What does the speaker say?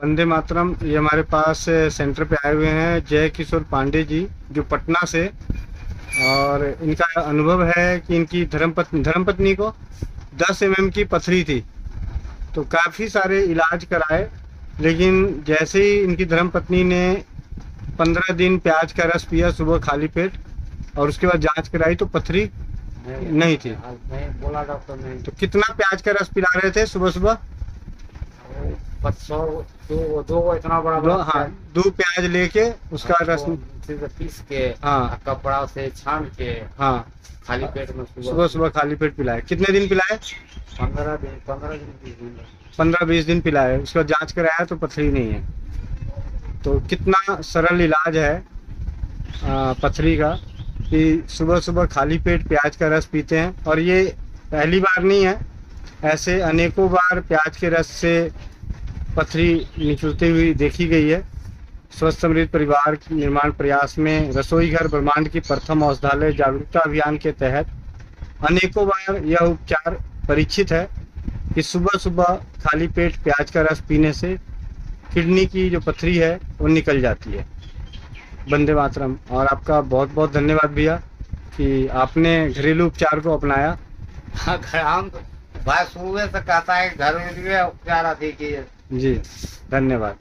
वंदे मातरम ये हमारे पास सेंटर पे आए हुए हैं जय किशोर पांडे जी जो पटना से। और इनका अनुभव है कि इनकी धर्मपत्नी धर्मपत्नी को 10 एम की पथरी थी। तो काफ़ी सारे इलाज कराए लेकिन जैसे ही इनकी धर्मपत्नी ने 15 दिन प्याज का रस पिया सुबह खाली पेट और उसके बाद जाँच कराई तो पथरी नहीं नहीं थी। नहीं बोला डॉक्टर ने। तो कितना प्याज का रस पिला रहे थे सुबह सुबह दो दो इतना बड़ा दो बड़ा हाँ दो प्याज लेके उसका रस पीस के हाँ। कपड़ा से छान के हाँ। खाली पेट में सुबह सुबह खाली पेट पिलाए। कितने दिन पिलाए? पंद्रह दिन पंद्रह दिन पंद्रह बीस दिन पिलाए। उसके जाँच कराया तो पथरी नहीं है। तो कितना सरल इलाज है आ, पथरी का कि सुबह सुबह खाली पेट प्याज का रस पीते हैं। और ये पहली बार नहीं है। ऐसे अनेकों बार प्याज के रस से पथरी निकलती हुई देखी गई है। स्वस्थ समृद्ध परिवार निर्माण प्रयास में रसोई घर ब्रह्मांड की प्रथम औषधालय जागरूकता अभियान के तहत अनेकों बार यह उपचार परीक्षित है। कि सुबह सुबह खाली पेट प्याज का रस पीने से किडनी की जो पथरी है वो निकल जाती है। वंदे मातरम। और आपका बहुत बहुत धन्यवाद भैया कि आपने घरेलू उपचार को अपनाया। हाँ, हम भाई सुबह से कहता है घर में उपचार अभी की जी धन्यवाद।